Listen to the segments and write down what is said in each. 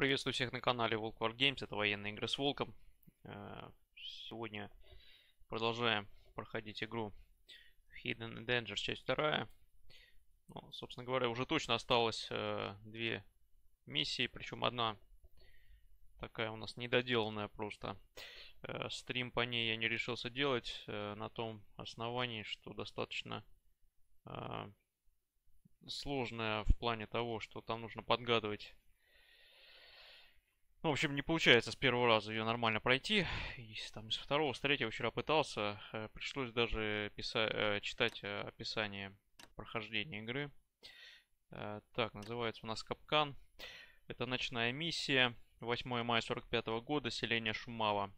Приветствую всех на канале Волк War Games, это военные игры с Волком. Э, сегодня продолжаем проходить игру Hidden Danger, часть вторая. Ну, собственно говоря, уже точно осталось э, две миссии, причем одна такая у нас недоделанная просто. Э, стрим по ней я не решился делать на том основании, что достаточно сложная в плане того, что там нужно подгадывать ну, в общем, не получается с первого раза ее нормально пройти. И, там, с второго, с третьего вчера пытался. Э, пришлось даже писать, э, читать э, описание прохождения игры. Так, называется у нас Капкан. Это ночная миссия. 8 мая 45 года, селение Шумава.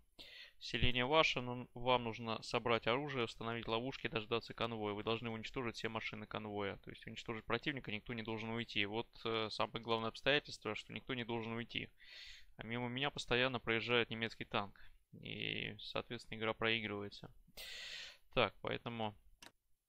Селение ваше, но вам нужно собрать оружие, установить ловушки, дождаться конвоя. Вы должны уничтожить все машины конвоя. То есть уничтожить противника, никто не должен уйти. Вот самое главное обстоятельство, что никто не должен уйти. А мимо меня постоянно проезжает немецкий танк. И, соответственно, игра проигрывается. Так, поэтому...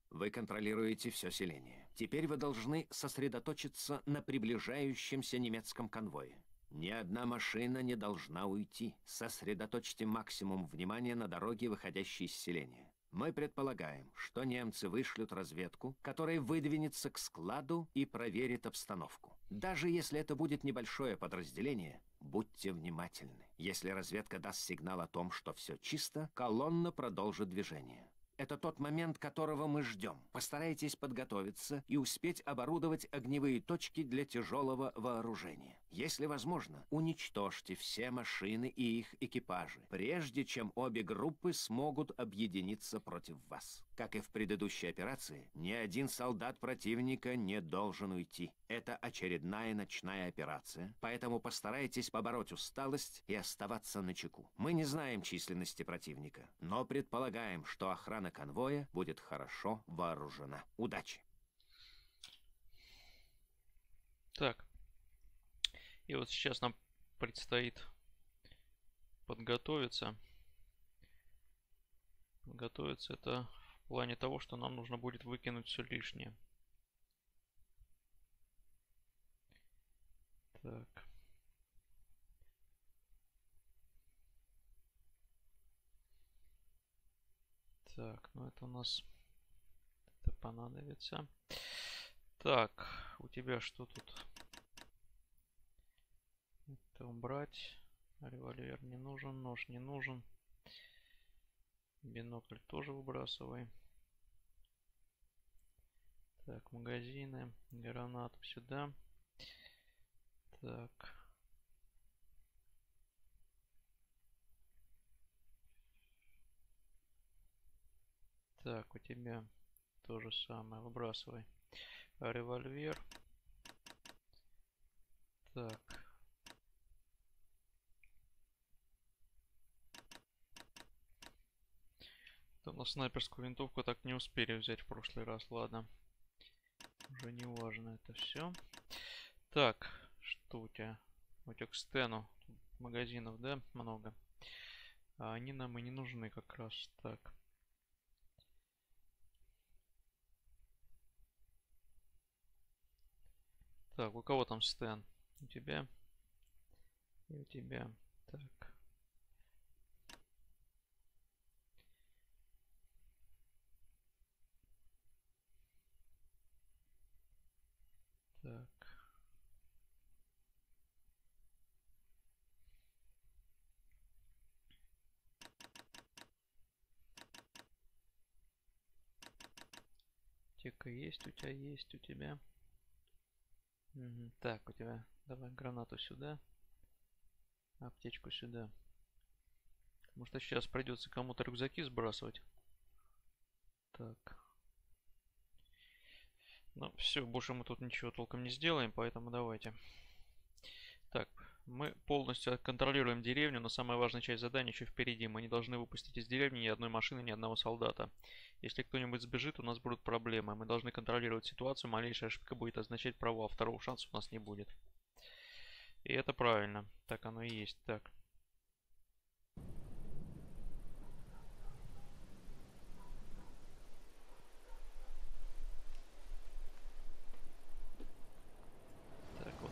Вы контролируете все селение. Теперь вы должны сосредоточиться на приближающемся немецком конвое. Ни одна машина не должна уйти. Сосредоточьте максимум внимания на дороге, выходящей из селения. Мы предполагаем, что немцы вышлют разведку, которая выдвинется к складу и проверит обстановку. Даже если это будет небольшое подразделение, будьте внимательны. Если разведка даст сигнал о том, что все чисто, колонна продолжит движение. Это тот момент, которого мы ждем. Постарайтесь подготовиться и успеть оборудовать огневые точки для тяжелого вооружения. Если возможно, уничтожьте все машины и их экипажи, прежде чем обе группы смогут объединиться против вас. Как и в предыдущей операции, ни один солдат противника не должен уйти. Это очередная ночная операция, поэтому постарайтесь побороть усталость и оставаться на чеку. Мы не знаем численности противника, но предполагаем, что охрана конвоя будет хорошо вооружена. Удачи! Так, и вот сейчас нам предстоит подготовиться. Подготовиться это в плане того, что нам нужно будет выкинуть все лишнее. Так. Так, ну это у нас это понадобится. Так, у тебя что тут? Это убрать. Револьвер не нужен, нож не нужен. Бинокль тоже выбрасывай. Так, магазины, гранату сюда. Так. Так, у тебя то же самое. Выбрасывай. Револьвер. Так. Да, но снайперскую винтовку так не успели взять в прошлый раз, ладно. Уже не важно это все. Так, что у тебя? У тебя к стену магазинов, да, много. А они нам и не нужны как раз. Так. Так, у кого там стен? У тебя? И у тебя. Так. Есть, у тебя есть, у тебя. Угу. Так, у тебя. Давай гранату сюда. Аптечку сюда. Потому что сейчас придется кому-то рюкзаки сбрасывать. Так. Ну, все, больше мы тут ничего толком не сделаем, поэтому давайте. Так, мы полностью контролируем деревню, но самая важная часть задания еще впереди. Мы не должны выпустить из деревни ни одной машины, ни одного солдата. Если кто-нибудь сбежит, у нас будут проблемы. Мы должны контролировать ситуацию, малейшая ошибка будет означать провал, второго шанса у нас не будет. И это правильно. Так оно и есть. Так.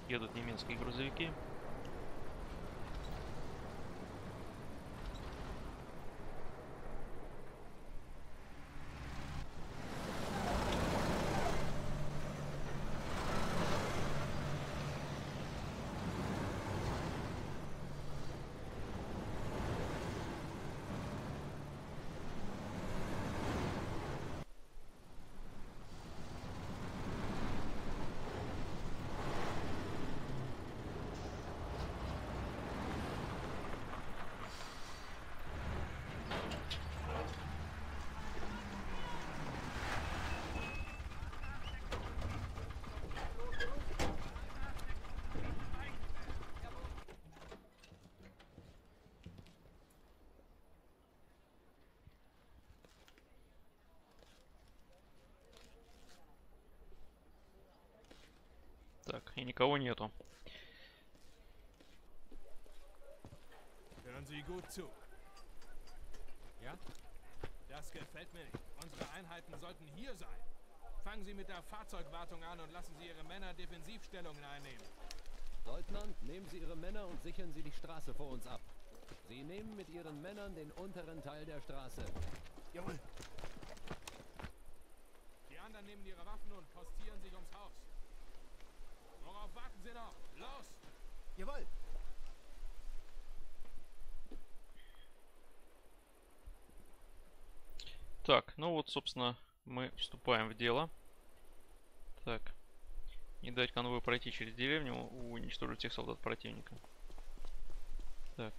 едут немецкие грузовики. Так, и никого нету. Hören Sie gut zu. Ja? Das gefällt mir nicht. Unsere Einheiten sollten hier sein. Fangen Sie mit der Fahrzeugwartung an und lassen Sie Ihre Männer Defensivstellungen einnehmen. Leutnant, nehmen Sie Ihre Männer und sichern Sie die Straße vor uns ab. Sie nehmen mit Ihren Männern den unteren Teil der Straße. Jawohl. Die anderen nehmen ihre Waffen und warten Sie noch? Los! Jawohl. Так, ну вот, собственно, мы вступаем в дело. Так. Не дать конвою пройти через деревню, уничтожить всех солдат противника. Так.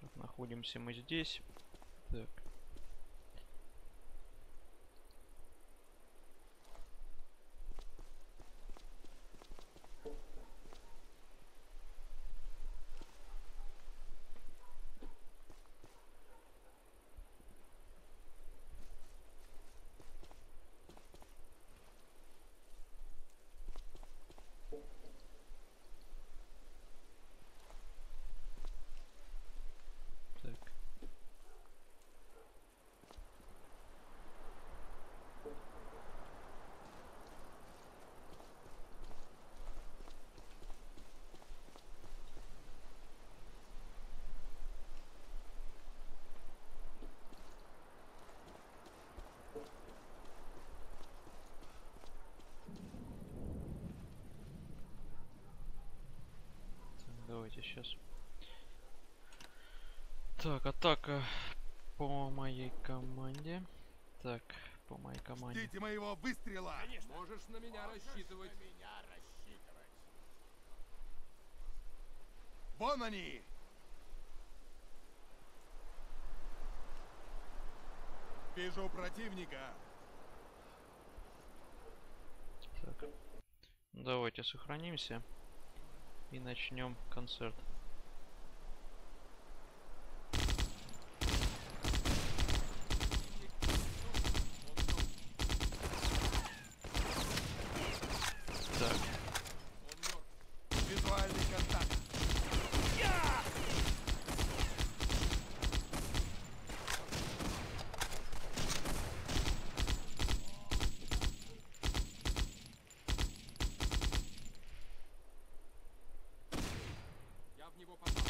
Так, находимся мы здесь. Так. Так, давайте сейчас. Так, атака по моей команде. Так, по моей команде. Ждите моего выстрела. Можешь на меня рассчитывать. Вон они. Вижу противника. Так. Давайте сохранимся и начнем концерт. Так, Визуальный контакт. Я в него попал.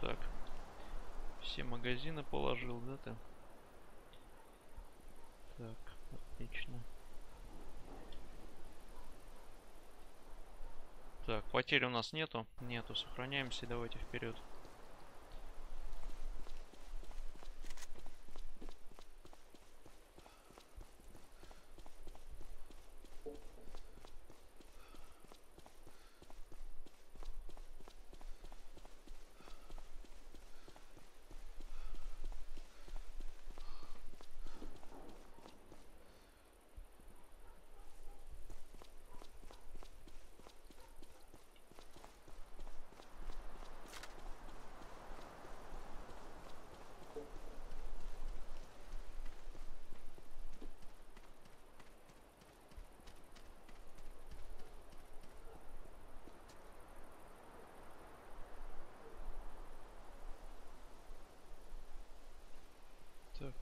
так. Все магазины положил, да ты? Так, отлично. Так, потерь у нас нету. Нету, сохраняемся, давайте вперед. Так.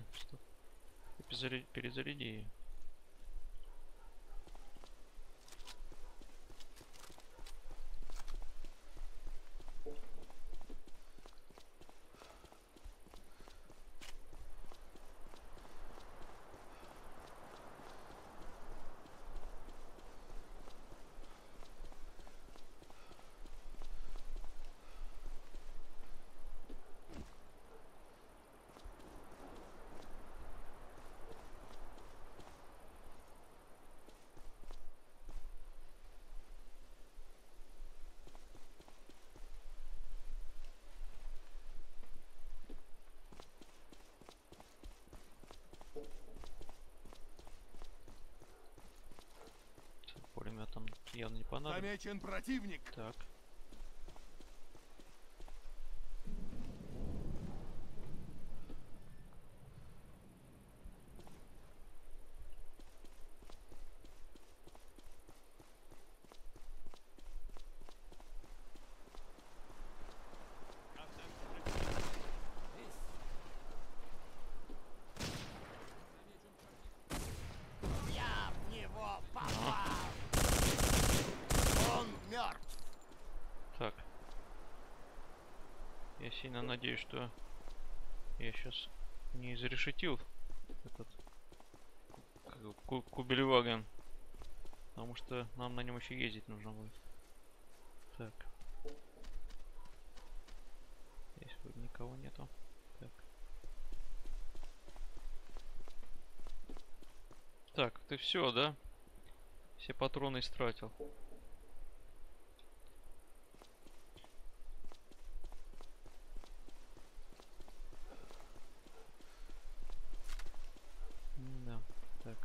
Так, подожди, стоп. Перезаря- Перезаряди её. Замечен противник. Так. Я в него попал. Он мертв. Так. Я сильно надеюсь, что я сейчас не изрешетил этот Кубельваген. Потому что нам на нем еще ездить нужно будет. Так. Здесь вроде никого нету. Так. Так, ты все, да? Все патроны истратил. Да, так.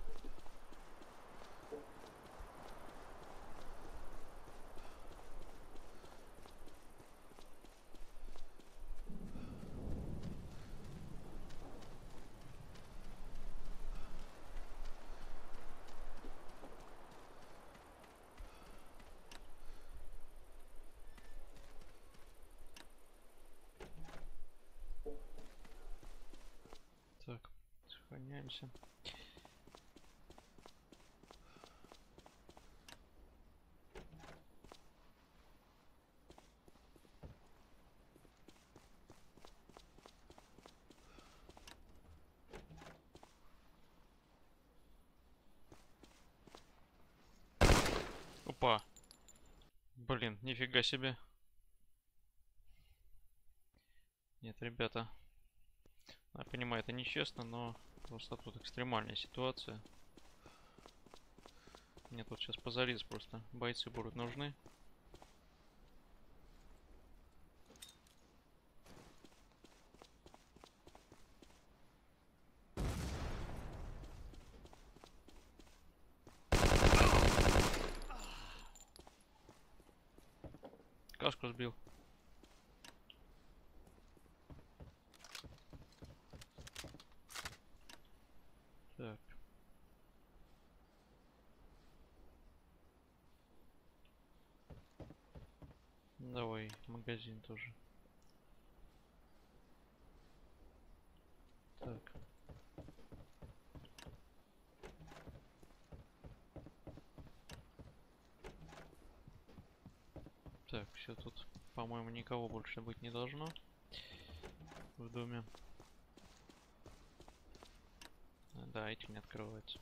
Так, сохраняемся. Опа. Блин, нифига себе. Нет, ребята. Я понимаю, это нечестно, но просто тут экстремальная ситуация. Мне тут сейчас позарез просто. Бойцы будут нужны. Кашку сбил. Так. Давай, магазин тоже. Так. Так, все тут, по-моему, никого больше быть не должно в доме. Да, эти не открываются.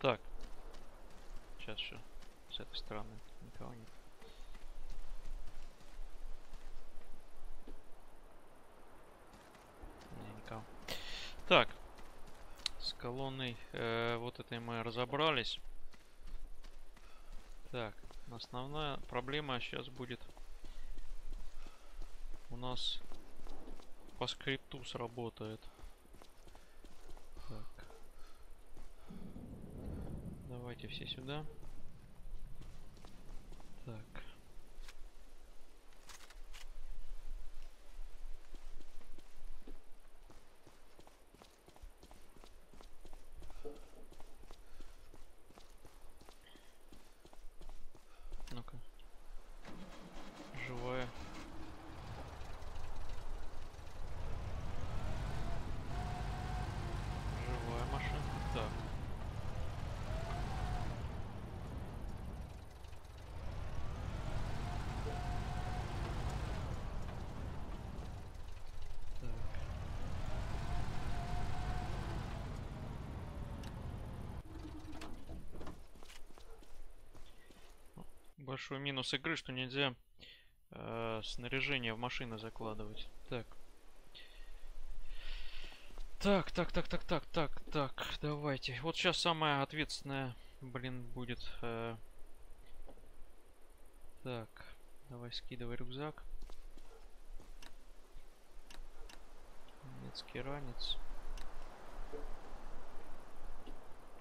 Так. Сейчас еще с этой стороны никого нет. Не, никого. Так. С э, вот этой мы разобрались. Так. Основная проблема сейчас будет у нас по скрипту сработает. Так. Давайте все сюда. Так. Ну-ка. Живая. Живая машина. Так. Так. Большой минус игры, что нельзя э, снаряжение в машины закладывать. Так. Так, так, так, так, так, так, так, давайте. Вот сейчас самое ответственное, блин, будет. э, Так, давай скидывай рюкзак. Немецкий ранец.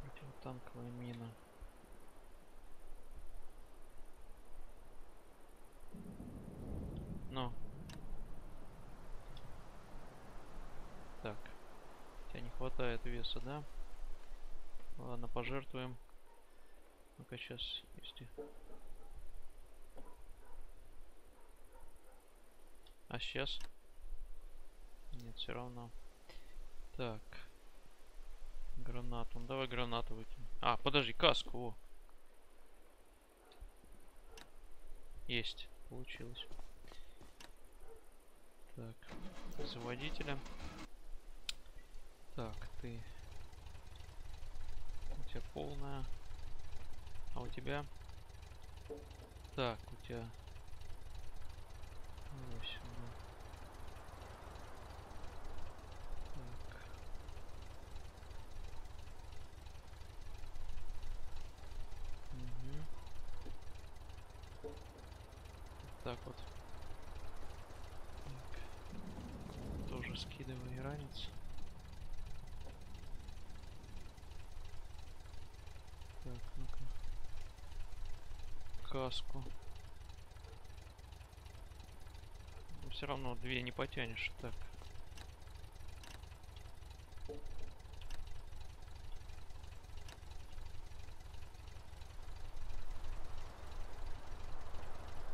Противотанковая мина. Но. Так. Тебя не хватает веса, да? Ладно, пожертвуем. Ну-ка сейчас, если... А сейчас? Нет, все равно. Так. Гранату. Ну, давай гранату выкинем. А, подожди, каску. О. Есть. Получилось. Так. Заводителя. Так, ты... У тебя полная. А у тебя? Так, у тебя... 8, да. Так. Мгм. Так вот. Так. Тоже скидывай ранец. Так, ну-ка. Каску. Все равно две не потянешь. Так.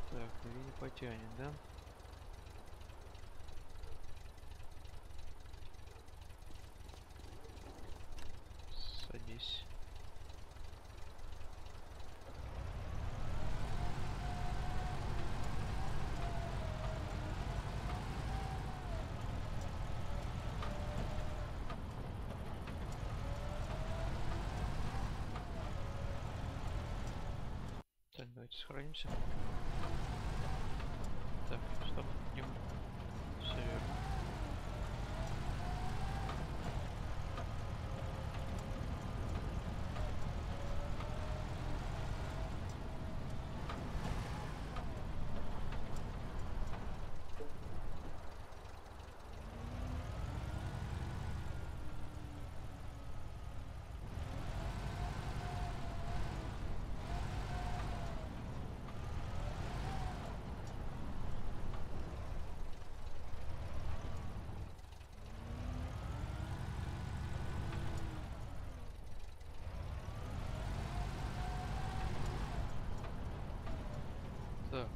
Так, две не потянет, да? Так, давайте сохранимся. Так, стоп, идем. Все верно. Так.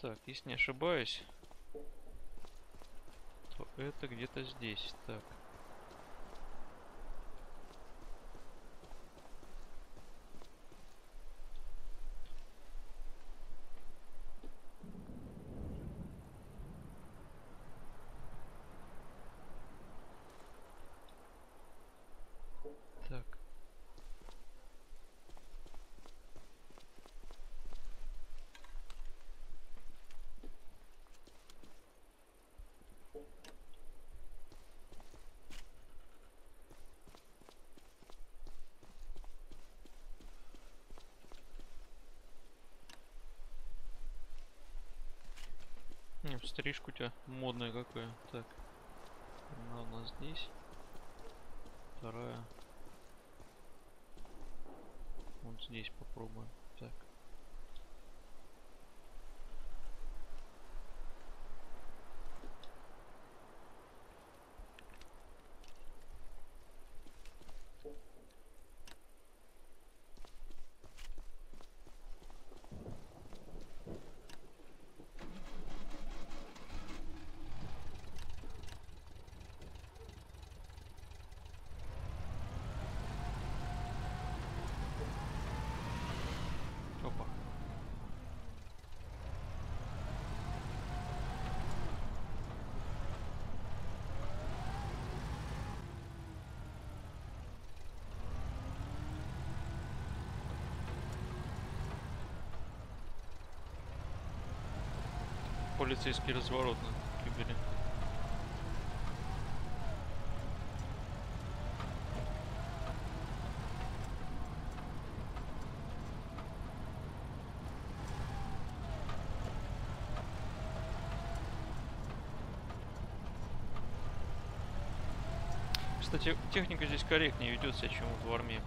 Так, если не ошибаюсь, то это где-то здесь. Так. Так. Не, стрижка у тебя модная какая. Так. Одна у нас здесь. Вторая. Вот здесь попробуем. Так. Опа. Полицейский разворот на кибере. Кстати, техника здесь корректнее ведет себя, чем в армии.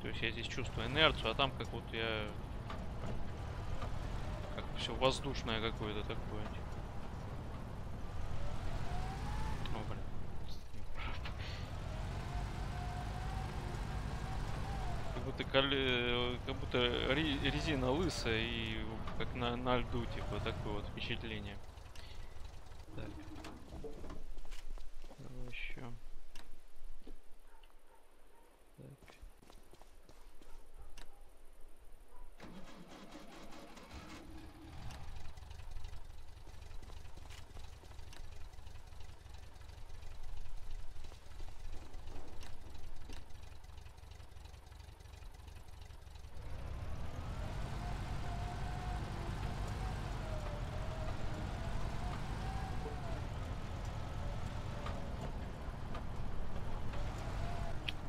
То есть я здесь чувствую инерцию, а там как вот я все воздушное какое-то такое. О, блин. Как будто, коле- как будто ре- резина лысая и как на, на льду, типа, такое вот впечатление. Так. Давай еще. Так.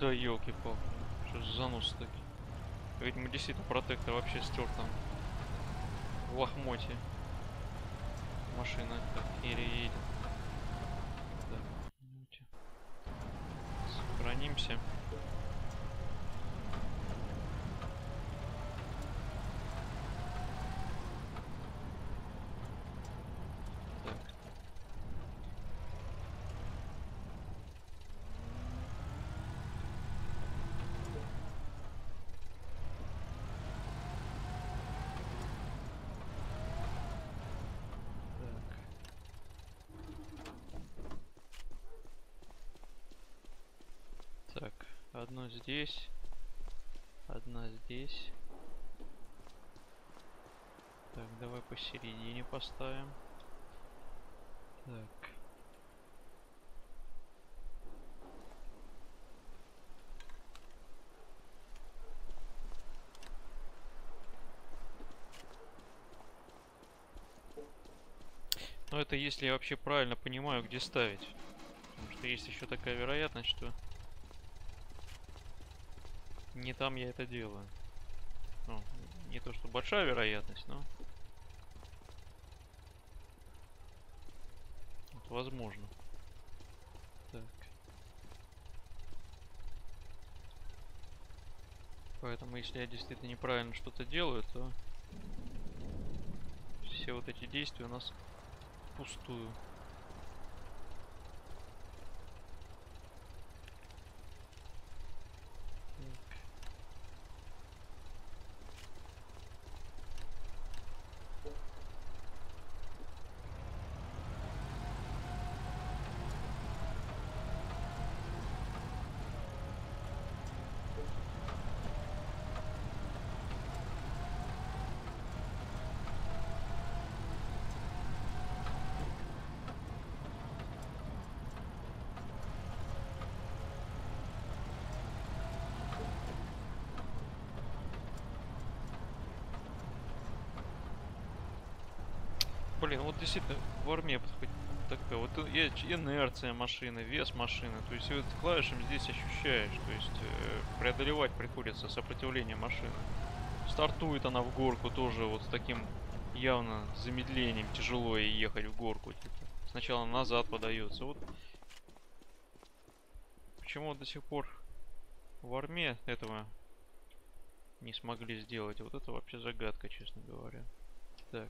Да елки-палки. Что за занос такие? Видимо, действительно протектор вообще стер там. В лохмоте. Машина так еле едет. Сохранимся. Так. Так. Так, одно здесь, одна здесь. Так, давай посередине поставим. Так. Но это если я вообще правильно понимаю, где ставить. Потому что есть еще такая вероятность, что не там я это делаю. Ну, не то, что большая вероятность, но вот возможно. Так. Поэтому, если я действительно неправильно что-то делаю, то все вот эти действия у нас впустую. Так. Блин, вот действительно в армии хоть такая вот инерция машины, вес машины. То есть вот клавишами здесь ощущаешь, то есть э, преодолевать приходится сопротивление машины. Стартует она в горку тоже вот с таким явно замедлением, тяжело ей ехать в горку. Типа. Сначала назад подается. Вот почему до сих пор в армии этого не смогли сделать. Вот это вообще загадка, честно говоря. Так.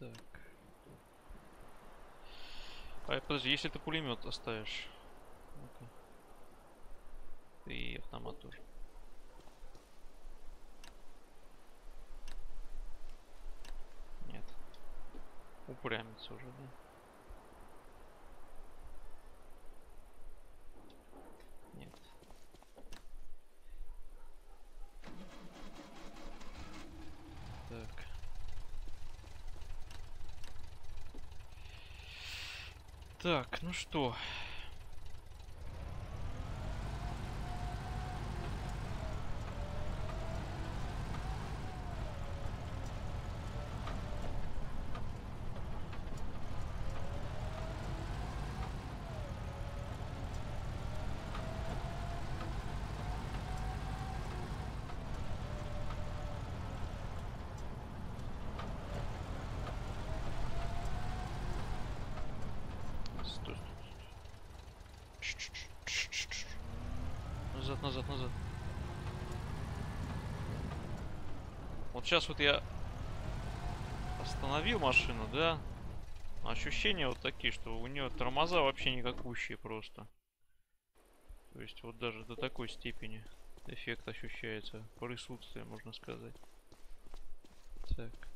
Так. А, подожди, если ты пулемет оставишь. Ну-ка. И автомат тоже. Нет. Упрямится уже, да? Нет. Так. Так, ну что? назад, назад, назад. Вот сейчас вот я остановил машину, да? Ощущения вот такие, что у нее тормоза вообще никакущие просто. То есть вот даже до такой степени эффект ощущается присутствие, можно сказать. Так.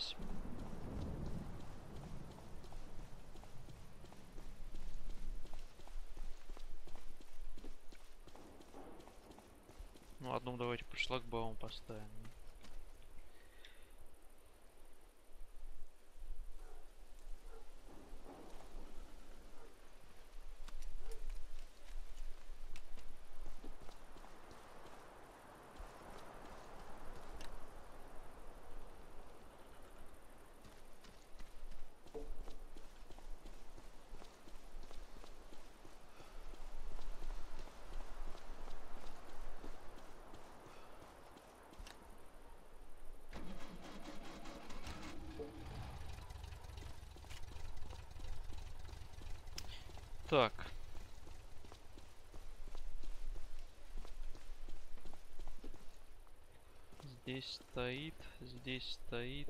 Здесь. Ну, одну давайте под шлагбаум поставим. да. Так. Здесь стоит, здесь стоит,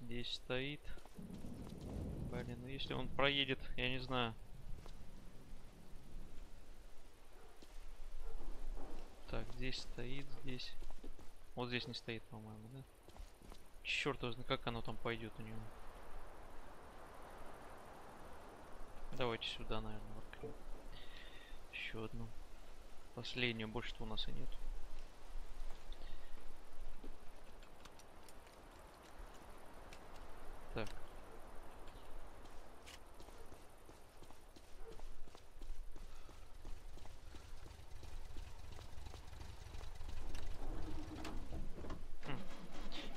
здесь стоит. Блин, ну если он проедет, я не знаю. Так, здесь стоит, здесь. Вот здесь не стоит, по-моему, да? Черт знает, как оно там пойдет у него. Давайте сюда, наверное, воткнем. Еще одну. Последнюю, больше-то у нас и нет. Так.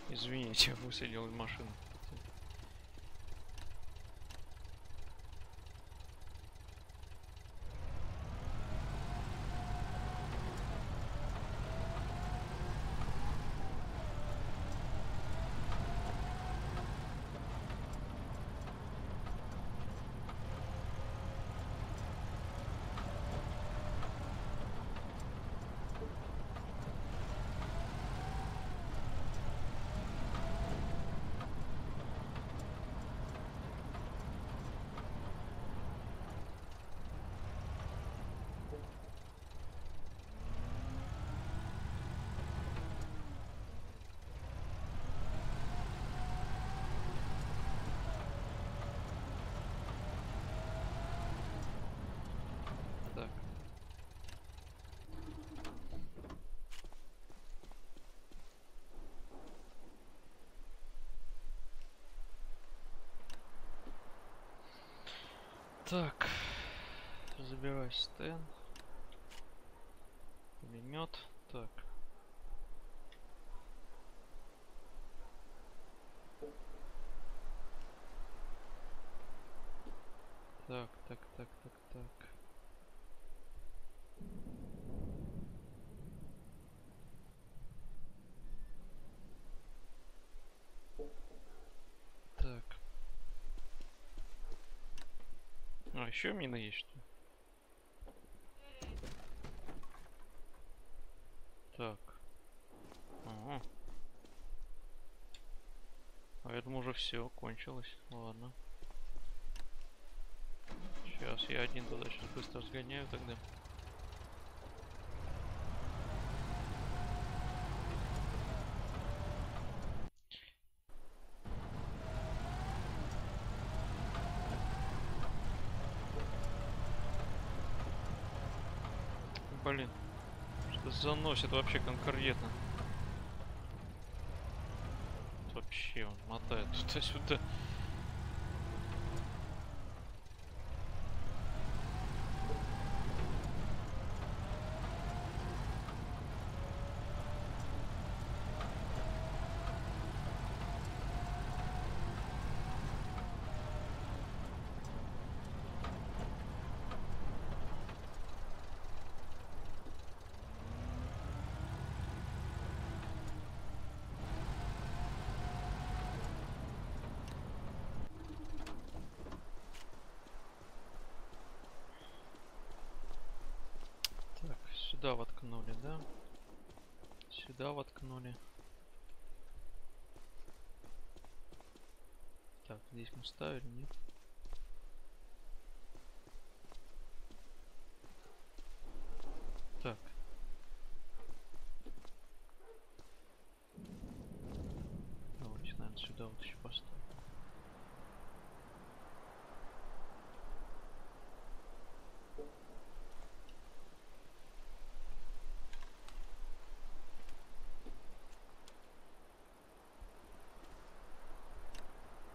Извините, высадил из машины. Так. Так. Забирай стен. Пулемет. Так. Так, так, так, так, так. Так. А, еще мина есть, что? Так. Ага. А я уже все, кончилось. Ладно. Сейчас я один туда сейчас быстро сгоняю тогда. Блин. Что заносит вообще конкретно. Вообще он мотает туда-сюда. сюда воткнули, да? Сюда воткнули. Так, здесь мы ставили, нет? Так. Давайте, наверное, сюда вот еще поставим.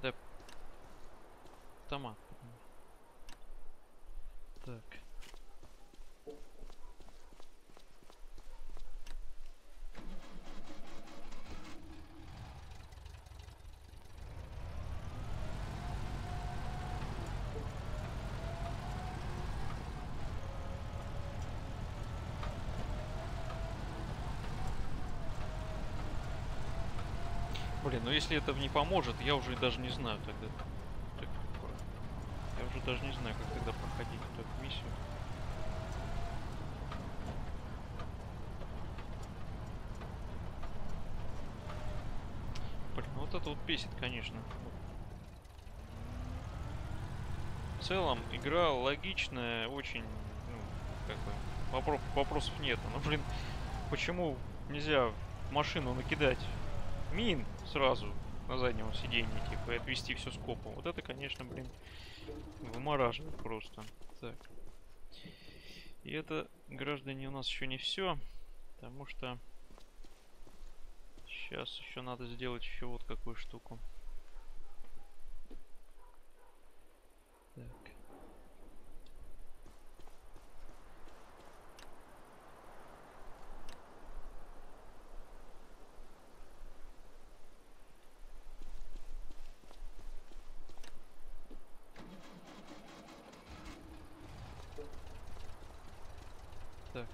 Да. Автомат. Так. Блин, ну если это не поможет, я уже даже не знаю тогда. Я уже даже не знаю, как тогда проходить эту миссию. Блин, ну вот это вот бесит, конечно. В целом, игра логичная, очень, ну, как бы, вопро- вопросов нет. Но, блин, почему нельзя машину накидать мин сразу на заднем сиденье, типа, и отвести все скопом. Вот это, конечно, блин, вымораживает просто. Так. И это, граждане, у нас еще не все, потому что сейчас еще надо сделать еще вот какую штуку. Так. Так.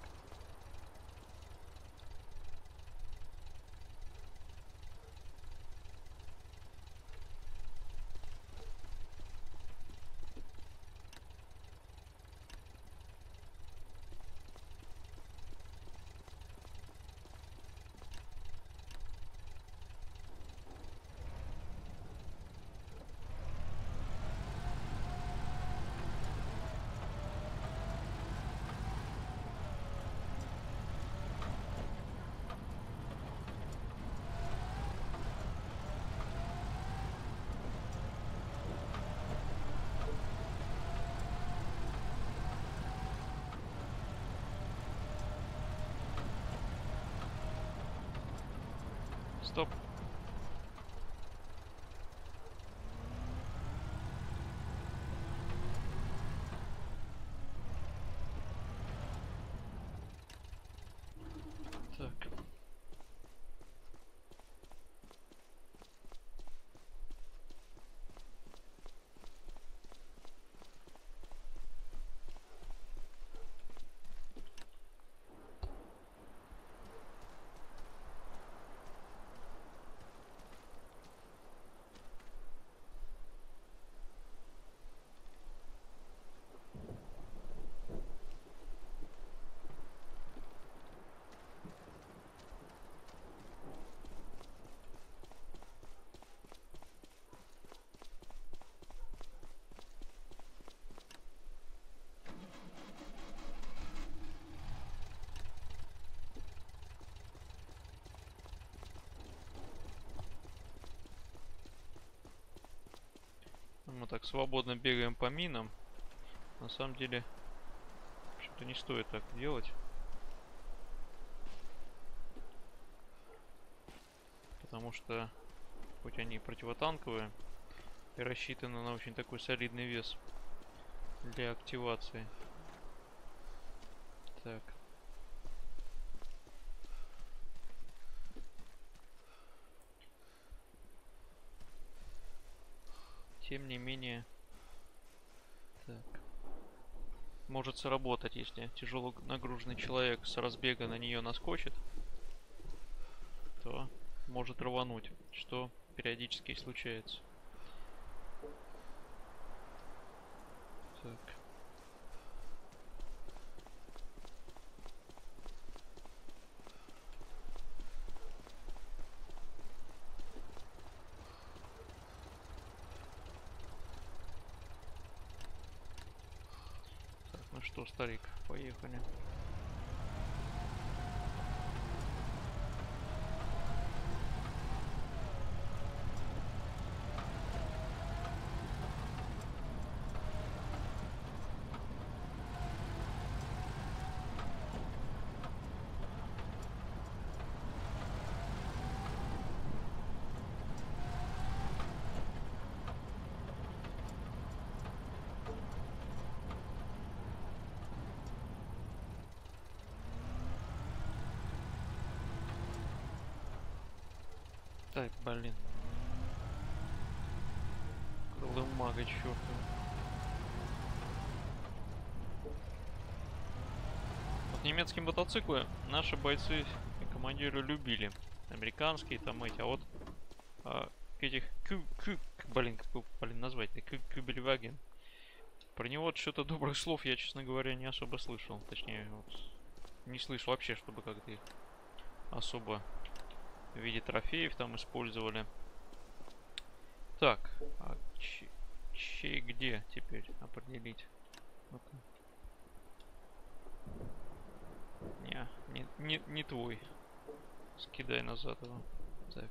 Стоп. Так. Мы так свободно бегаем по минам. На самом деле, что-то не стоит так делать. Потому что, хоть они и противотанковые, и рассчитаны на очень такой солидный вес для активации. Так. Тем не менее... Так. Может сработать, если тяжело нагруженный человек с разбега на нее наскочит, то может рвануть, что периодически и случается. Так. Bueno. Немецкие мотоциклы наши бойцы и командиры любили. Американские там эти, а вот а, этих кю, блин, как блин, назвать-то, кю, Кюбельваген. Про него что-то добрых слов я, честно говоря, не особо слышал. Точнее, вот, не слышал вообще, чтобы как-то их особо в виде трофеев там использовали. Так, а чей, чей где теперь определить? Ну-ка. Не, не, не, не твой. Скидай назад его. Так.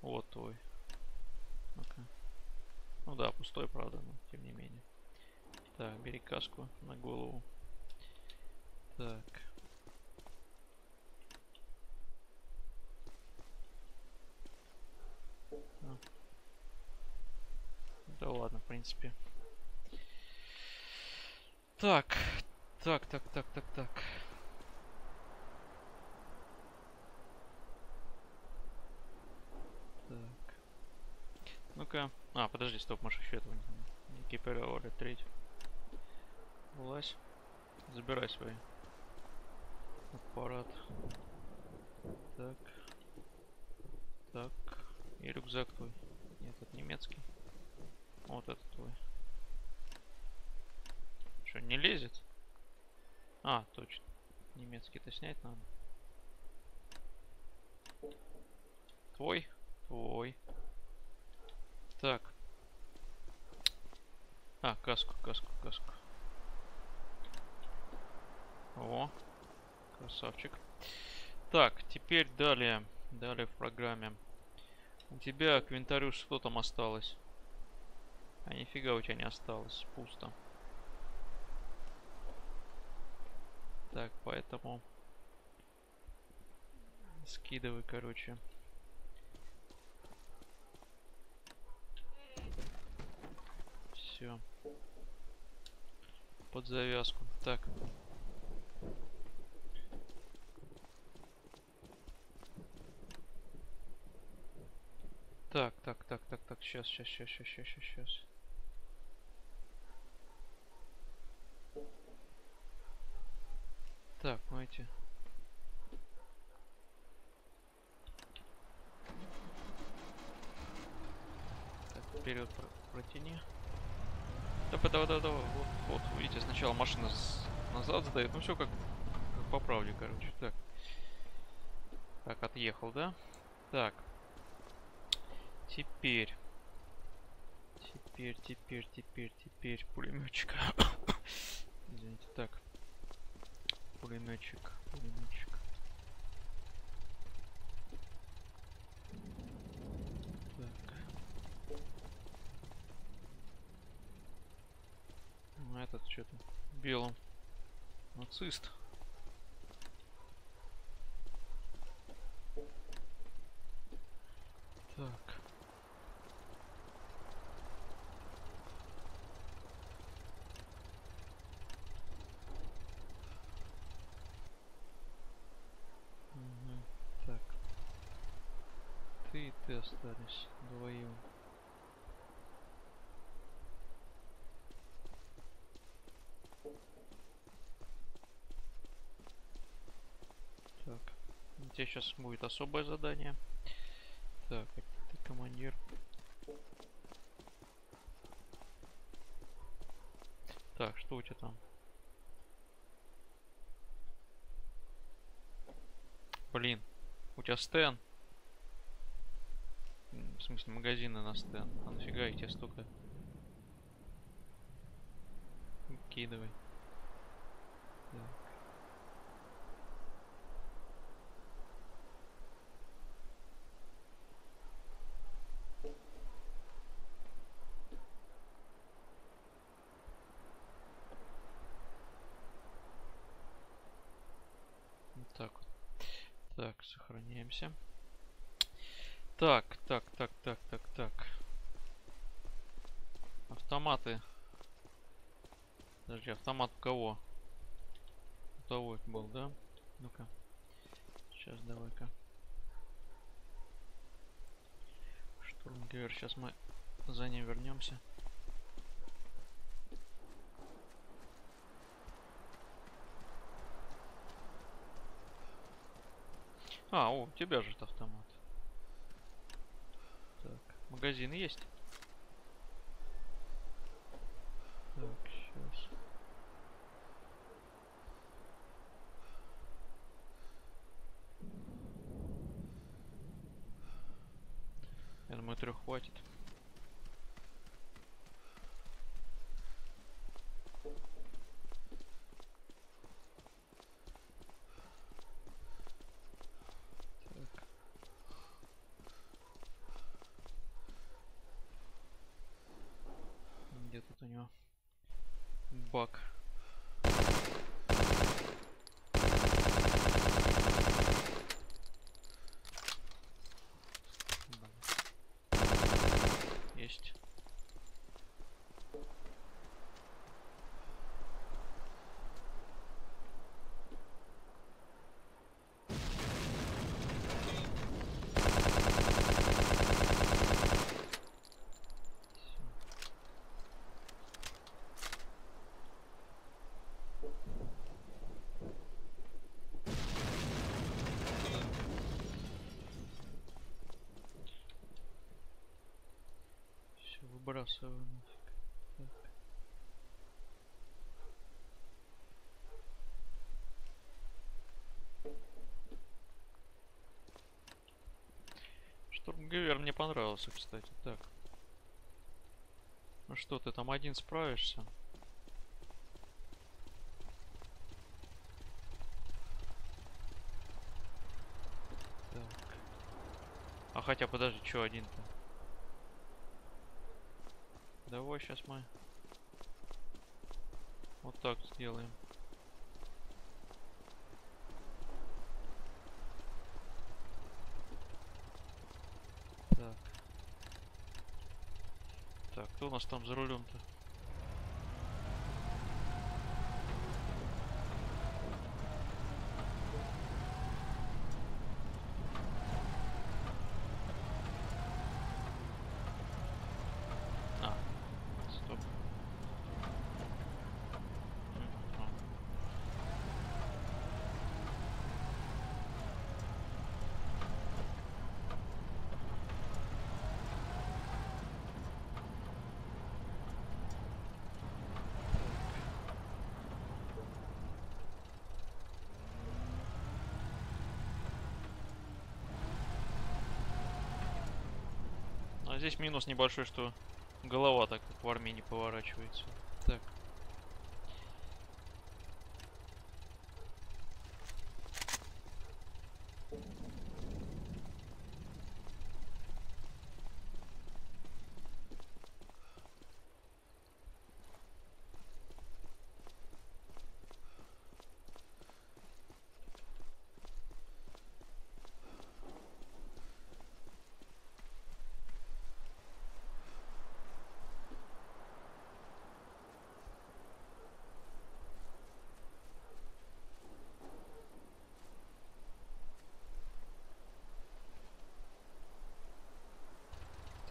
Вот твой. Ну-ка. Ну да, пустой, правда, но тем не менее. Так, бери каску на голову. Так. Да ладно, в принципе. Так. Так, так, так, так, так. Так. Ну-ка. А, подожди, стоп, может еще этого не, экипировали. Треть. Влазь. Забирай свой аппарат. Так. Так. И рюкзак твой. Нет, это немецкий. Вот это твой. Что, не лезет? А, точно. Немецкий-то снять надо. Твой? Твой. Так. А, каску, каску, каску. О, красавчик. Так, теперь далее. Далее в программе. У тебя, Квинтариуш, что там осталось? А нифига у тебя не осталось. Пусто. Так, поэтому... Скидывай, короче. Все. Под завязку. Так. Так, так, так, так, так, сейчас, сейчас, сейчас, сейчас, сейчас, сейчас. Так, эти. Так, вперед про протяни. Давай, давай, давай, давай. Вот, вот, видите, сначала машина с... назад сдает. Ну все как, как по правде, короче. Так. Так, отъехал, да? Так. Теперь. Теперь, теперь, теперь, теперь пулеметчик. Извините, так. Пулеметчик, пулеметчик. Так. Ну этот что-то белым. Нацист. Так. Мгм. Так. Остались вдвоем. Так. У сейчас будет особое задание. Так, ты командир. Так, что у тебя там? Блин, у тебя стен. В смысле, магазины на стен. А нафига их тебе столько? Кидывай. Так. Так, сохраняемся. Так, так, так, так, так, так. Автоматы. Подожди, автомат у кого? У того был, да? Ну-ка. Сейчас давай-ка. Штурмгевер, сейчас мы за ним вернемся. А, у тебя же автомат. Магазин есть? Так, сейчас. Я думаю, трех хватит. Так. Где тут у него бак? Да. Есть. Так. Штурмгевер мне понравился, кстати. Так. Ну что, ты там один справишься? Так. А хотя, подожди, что один-то? Давай сейчас мы вот так сделаем. Так. Так, кто у нас там за рулем-то? А, стоп. Мгм. Здесь минус небольшой, что голова так как в армии не поворачивается. Так.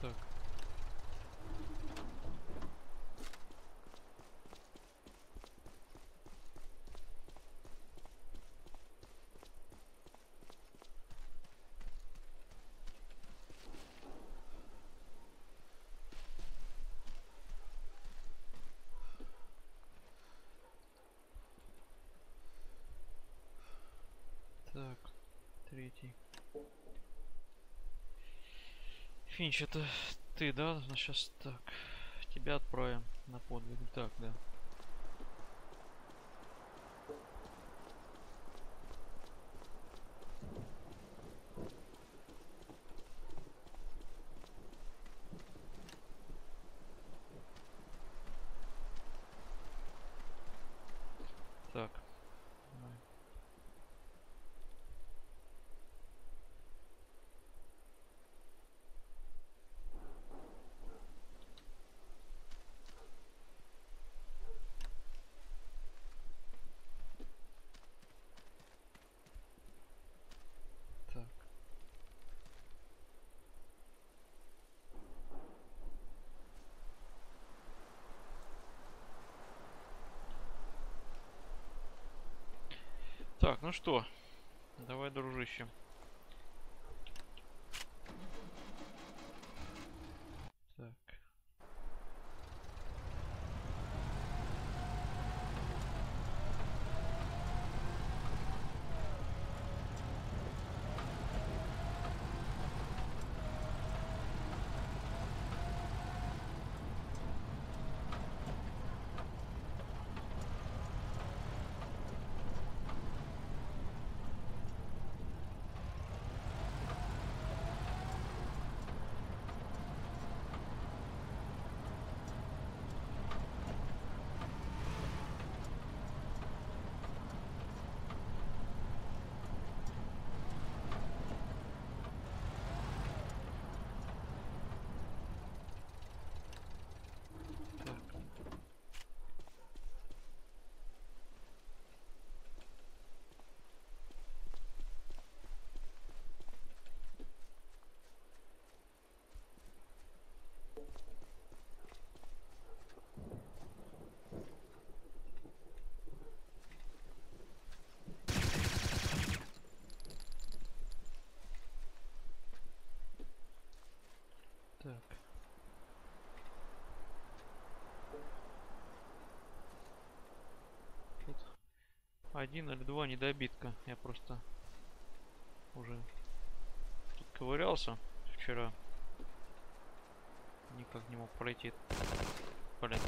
Так. Так, третий. Финч, это ты, да? Ну, сейчас так. Тебя отправим на подвиг. Так, да. Так, ну что, давай, дружище. Так. Так. Так. Тут один или два недобитка. Я просто уже тут ковырялся вчера. Никак не мог пройти. Блин.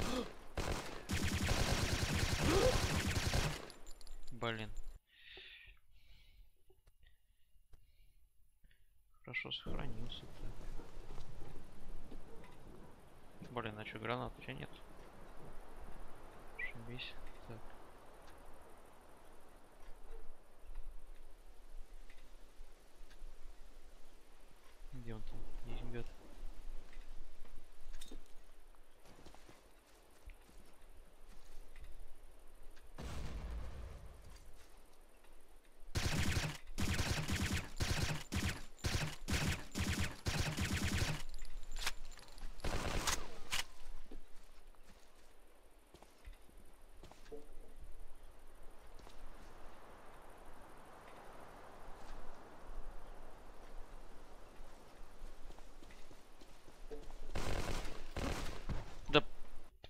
Блин. Хорошо сохранился. так. Блин, а что, гранат у тебя нет? Ошибись. Так. Где он там? Здесь бьет.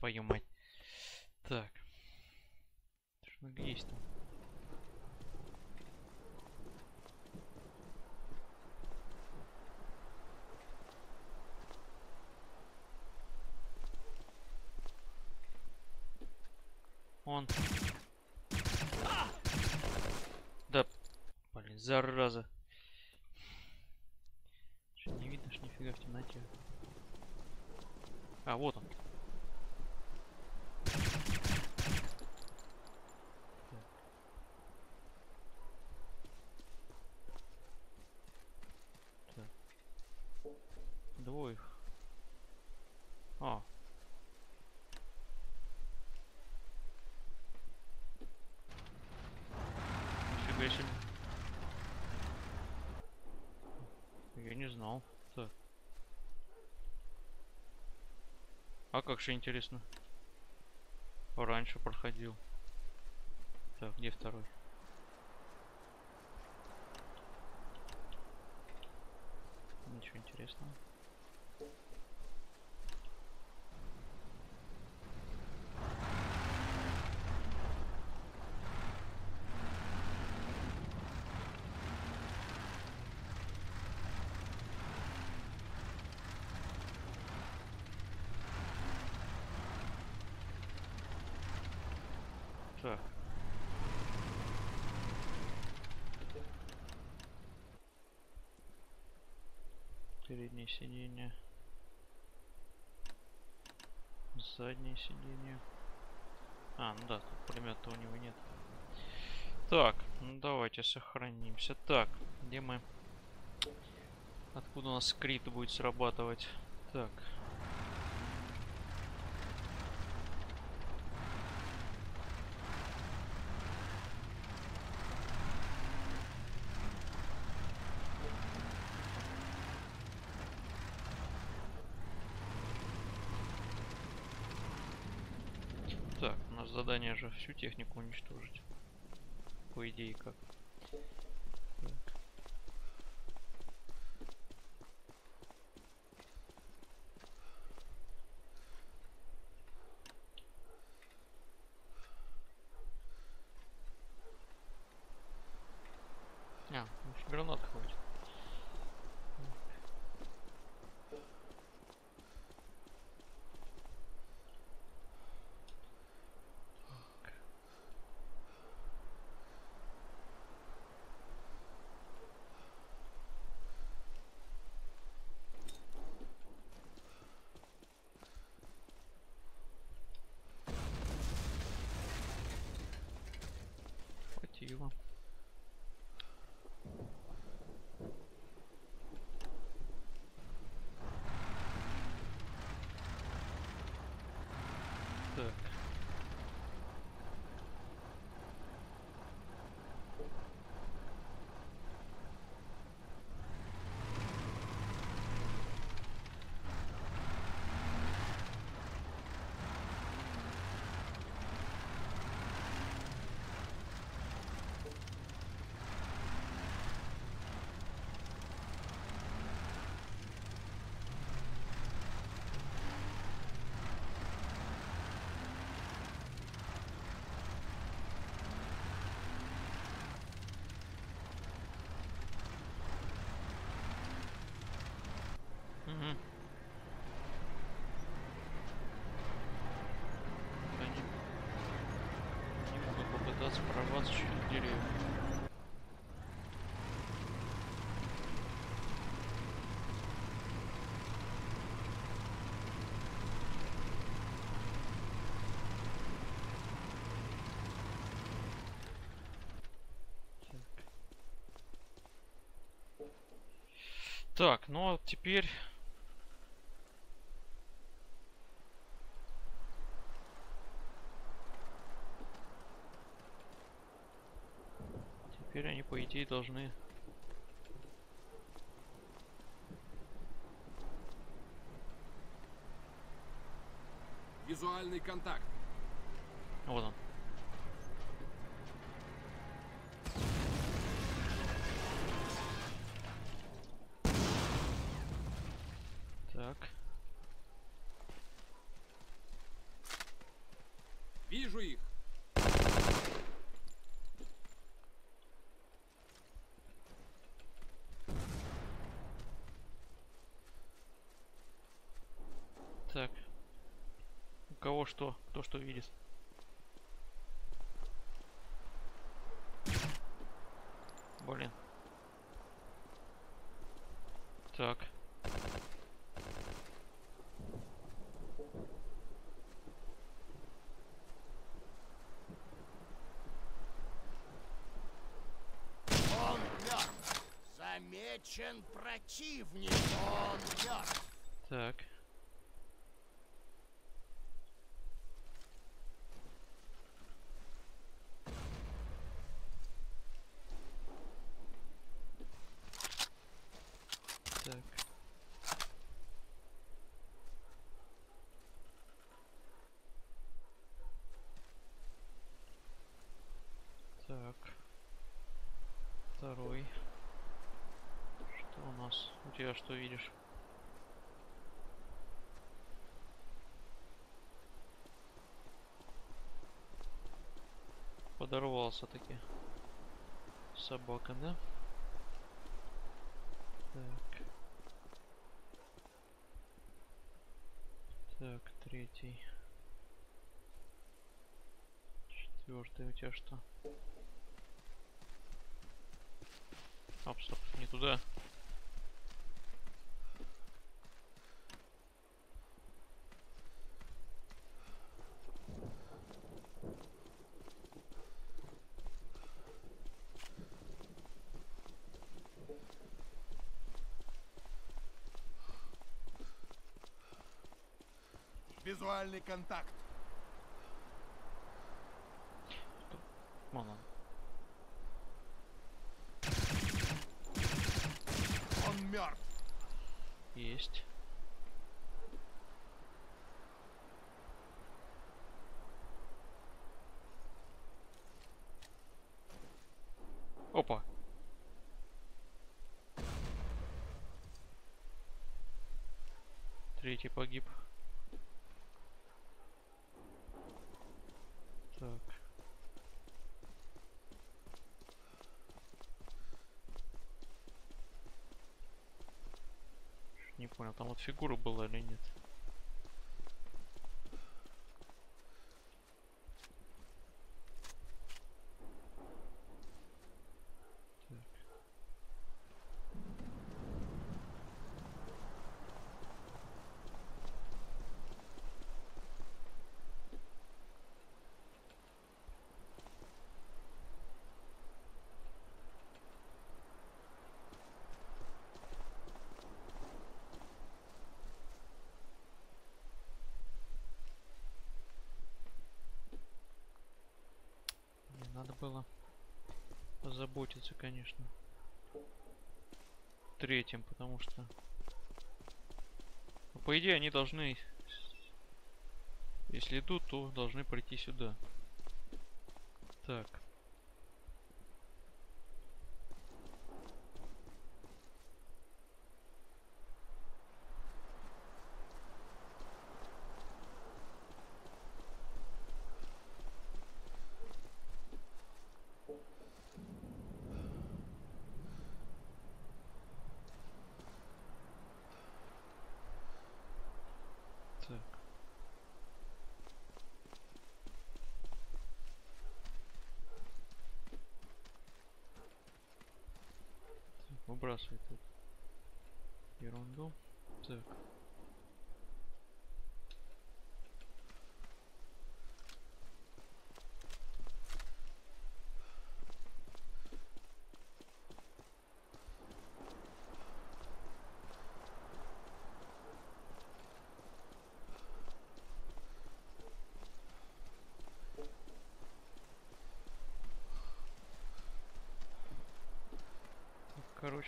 Твою мать. Так. Что есть там? Он. Да, блин, зараза. Что не видно, ж нифига в темноте. А, вот он. Двоих. А. Нифига себе. Я не знал. Так. А как же интересно. Раньше проходил. Так, где второй? Ничего интересного. Так. Переднее сиденье. Заднее сиденье. А, ну да, тут пулемета у него нет. Так, ну давайте сохранимся. Так, где мы? Откуда у нас скрипт будет срабатывать? Так. Так, у нас задание же всю технику уничтожить. по идее, как. А, ну, ещё гранат хватит. Так. Хватило. Так. Мгм. Они не могут попытаться прорваться через деревья. Так, ну а теперь... Теперь они, по идее, должны... Визуальный контакт. Вот он. Так. Вижу их. Так. У кого что? Кто что видит? Блин. Так. Замечен противник. Он мертв. Так. Так. Так. Второй. Что у нас? У тебя что видишь? Подорвался таки. Собака, да? Так. Так, третий. Четвертый у тебя что? Оп, стоп, не туда. Визуальный контакт. Вон он. Он мертв. Есть. Опа. Третий погиб. Понял, там вот фигура была или нет? Было позаботиться, конечно. Третьим, потому что... Ну, по идее, они должны... Если идут, то должны пройти сюда. Так. Так, выбрасывай тут ерунду. Так.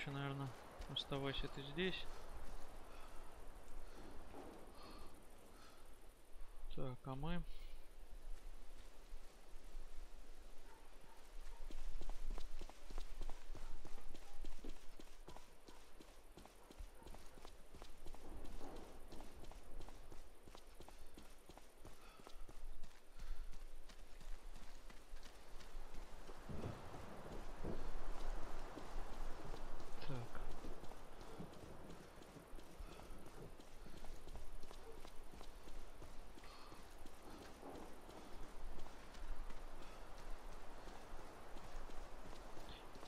Короче, наверное, оставайся ты здесь. Так, а мы... Так.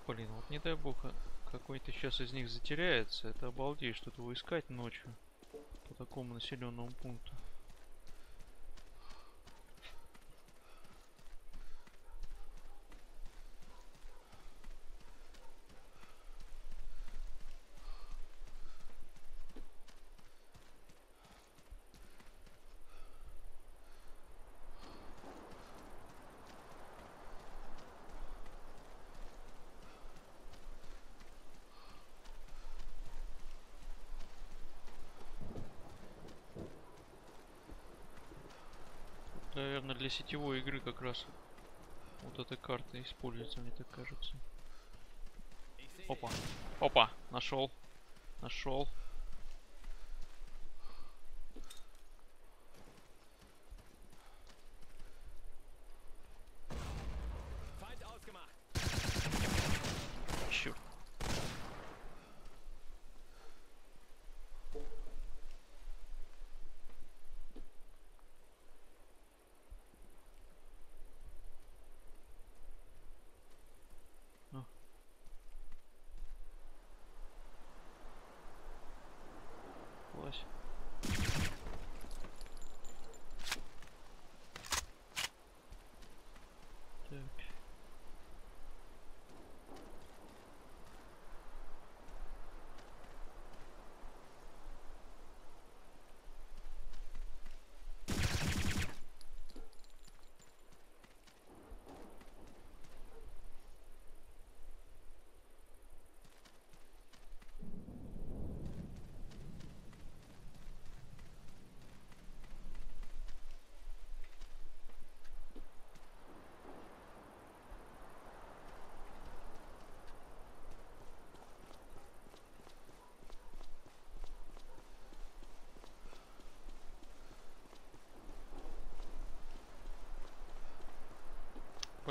Блин, вот не дай бог, какой-то сейчас из них затеряется. Это обалдеть, что-то искать ночью по такому населенному пункту. Наверное, для сетевой игры как раз вот эта карта используется, мне так кажется. Опа. Опа, нашел. Нашел. Feind ausgemacht. Черт. Ну.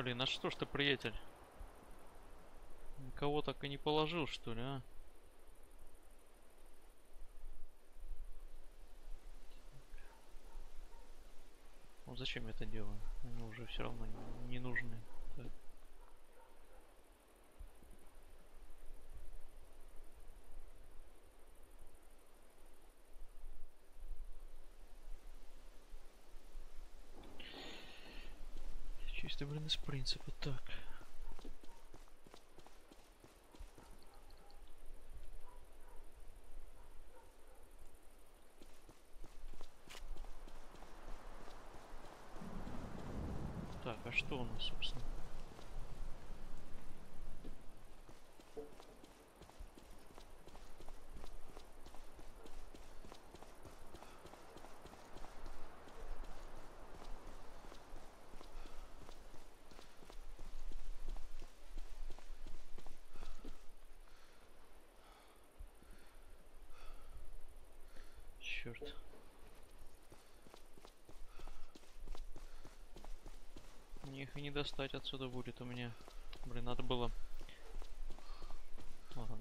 Блин, а что ж ты, приятель? Никого так и не положил, что ли, а? Ну зачем я это делаю? Они уже все равно не- нужны. Так. Чисто, блин, из принципа. Так. Так, а что у нас, собственно? Черт. Мне и не достать отсюда будет у меня. Блин, надо было. Ладно.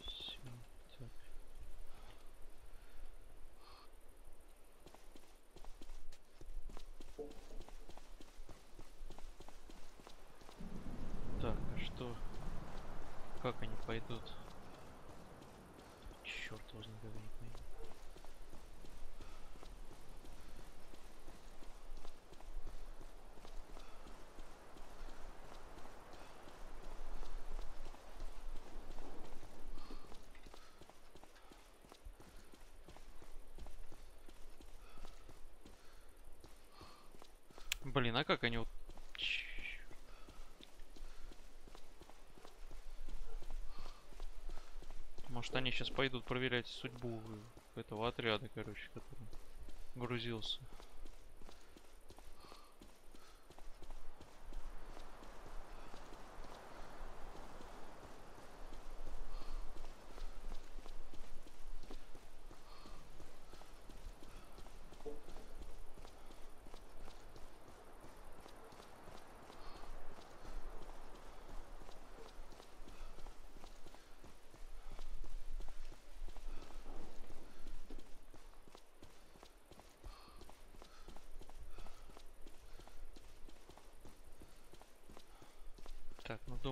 Всё, так. Так, а что? Как они пойдут? Черт возьми, как они пойдут. Блин, а как они вот... Чёрт. Может они сейчас пойдут проверять судьбу этого отряда, короче, который грузился.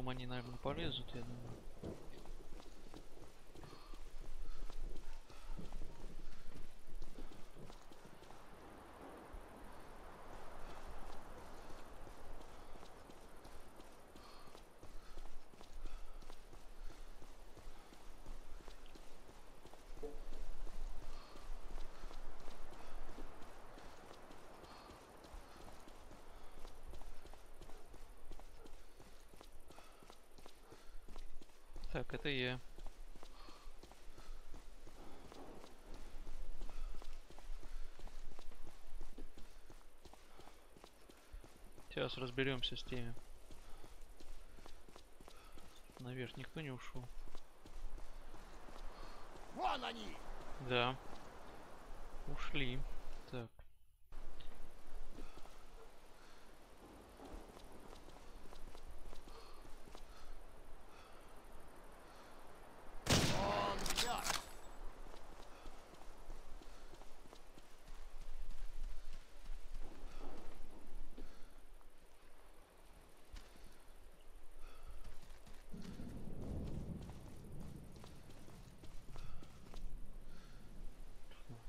Они, наверное, полезут, я думаю. Так, это я. Сейчас разберемся с теми. Наверх никто не ушел. Вон они! Да. Ушли. Так. Он мертв!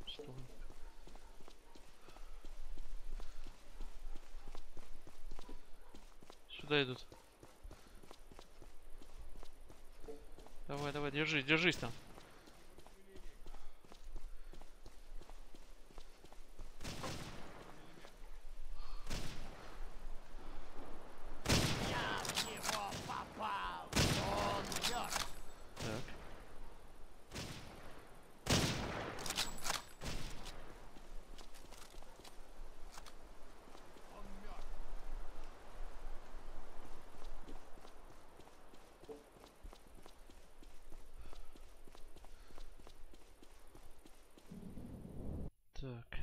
Стой. Сюда идут. Давай, давай, держись, держись там. Я в него попал! Он мертв! Так. Он мертв! Так.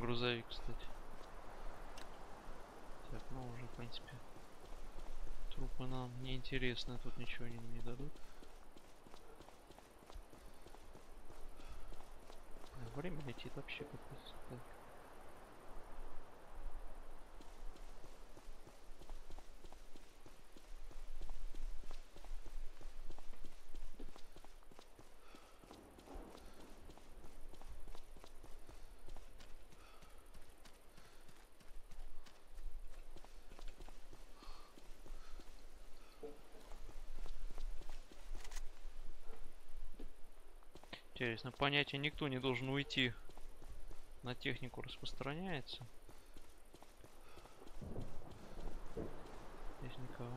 Грузовик, кстати. Так, ну уже, в принципе. Трупы нам не интересны, тут ничего нам не дадут. Время летит вообще капец. Так. Интересно, понятие никто не должен уйти на технику распространяется. Здесь никого.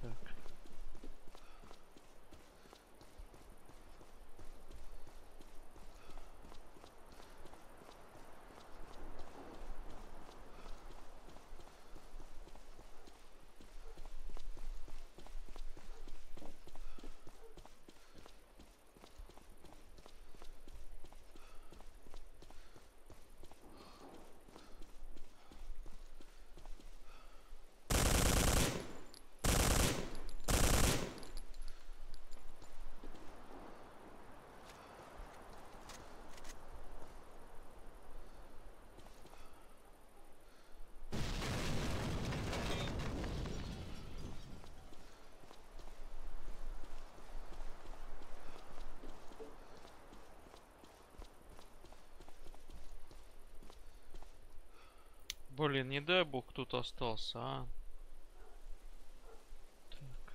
Так. Блин, не дай бог кто-то остался, а. Так.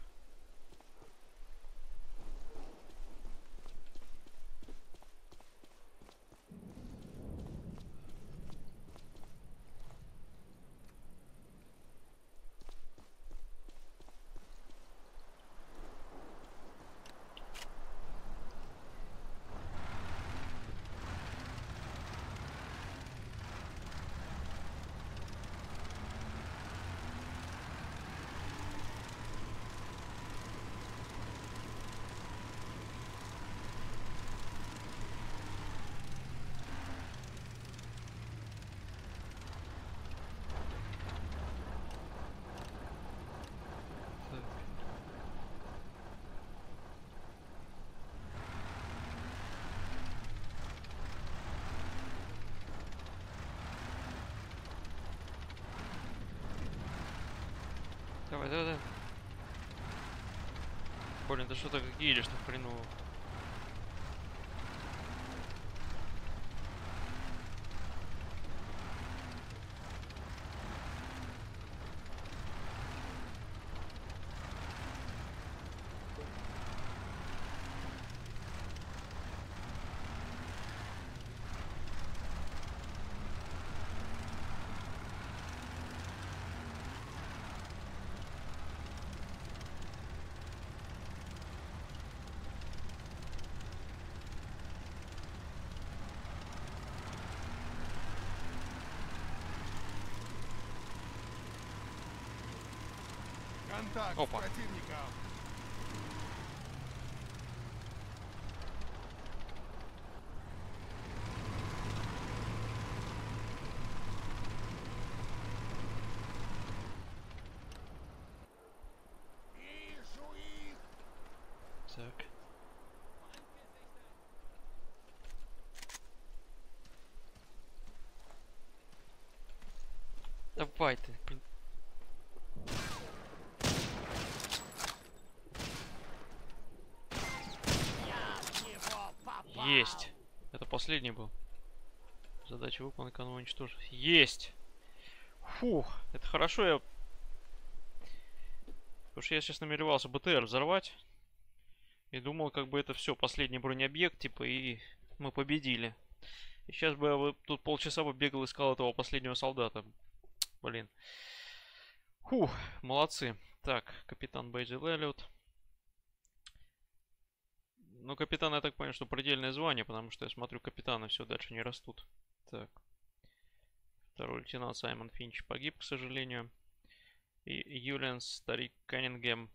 Так. Давай, давай, давай. Блин, ты что хреново? Контакт Опа. с противником. Вижу их! Так. Давай ты, блин. Я в него попал. Есть. Это последний был. Задача выполнена, конвой уничтожить. Есть. Фух, это хорошо я... Потому что я сейчас намеревался БТР взорвать. И думал, как бы это все, последний бронеобъект, типа, и мы победили. И сейчас бы я тут полчаса бы бегал, искал этого последнего солдата. Блин. Фух, молодцы. Так, капитан Бейджи Эллиот. Ну, капитан, я так понял, что предельное звание, потому что я смотрю, капитаны все дальше не растут. Так. Второй лейтенант Саймон Финч погиб, к сожалению. И Юлиан Старик Каннингем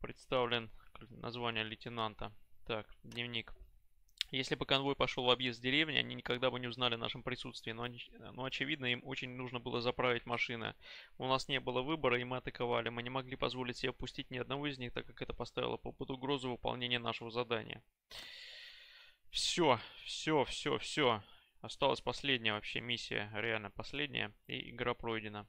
представлен название лейтенанта. Так, дневник. Если бы конвой пошел в объезд деревни, они никогда бы не узнали о нашем присутствии, но, но очевидно им очень нужно было заправить машины. У нас не было выбора, и мы атаковали. Мы не могли позволить себе пустить ни одного из них, так как это поставило под угрозу выполнения нашего задания. Все, все, все, все. Осталась последняя вообще миссия, реально последняя, и игра пройдена.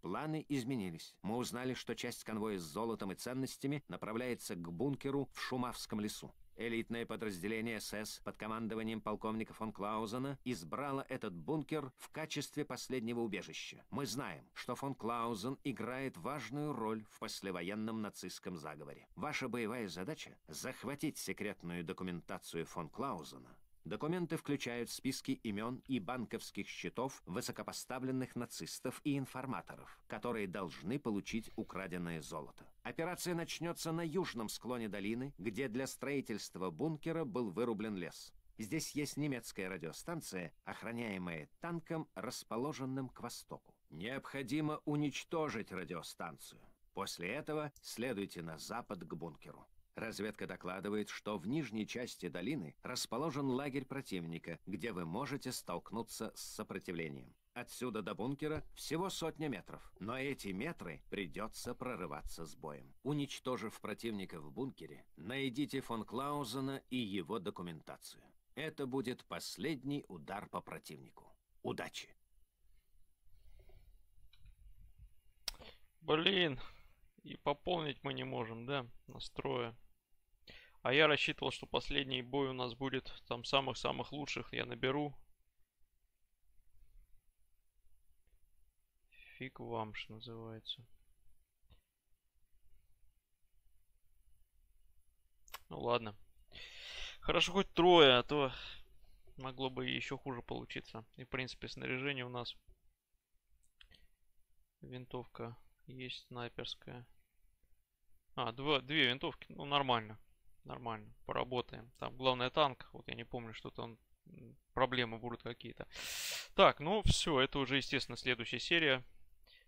Планы изменились. Мы узнали, что часть конвоя с золотом и ценностями направляется к бункеру в Шумавском лесу. Элитное подразделение СС под командованием полковника фон Клаузена избрало этот бункер в качестве последнего убежища. Мы знаем, что фон Клаузен играет важную роль в послевоенном нацистском заговоре. Ваша боевая задача – захватить секретную документацию фон Клаузена, Документы включают списки имен и банковских счетов высокопоставленных нацистов и информаторов, которые должны получить украденное золото. Операция начнется на южном склоне долины, где для строительства бункера был вырублен лес. Здесь есть немецкая радиостанция, охраняемая танком, расположенным к востоку. Необходимо уничтожить радиостанцию. После этого следуйте на запад к бункеру. Разведка докладывает, что в нижней части долины расположен лагерь противника, где вы можете столкнуться с сопротивлением. Отсюда до бункера всего сотня метров, но эти метры придется прорываться с боем. Уничтожив противника в бункере, найдите фон Клаузена и его документацию. Это будет последний удар по противнику. Удачи! Блин, и пополнить мы не можем, да, настроя. А я рассчитывал, что последний бой у нас будет там самых-самых лучших. Я наберу. Фиг вам, что называется. Ну ладно. Хорошо хоть трое, а то могло бы еще хуже получиться. И в принципе снаряжение у нас винтовка есть снайперская. А, два, две винтовки. Ну, нормально. Нормально. Поработаем. Там главное танк. Вот я не помню, что там проблемы будут какие-то. Так, ну все. Это уже, естественно, следующая серия.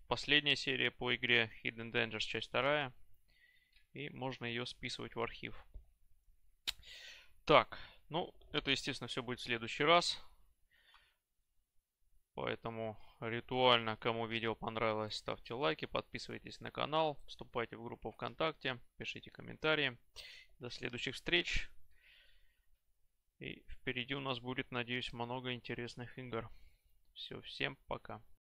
Последняя серия по игре Hidden Dangers, часть вторая. И можно ее списывать в архив. Так, ну, это, естественно, все будет в следующий раз. Поэтому ритуально, кому видео понравилось, ставьте лайки, подписывайтесь на канал, вступайте в группу ВКонтакте, пишите комментарии. До следующих встреч. И впереди у нас будет, надеюсь, много интересных игр. Все, всем пока.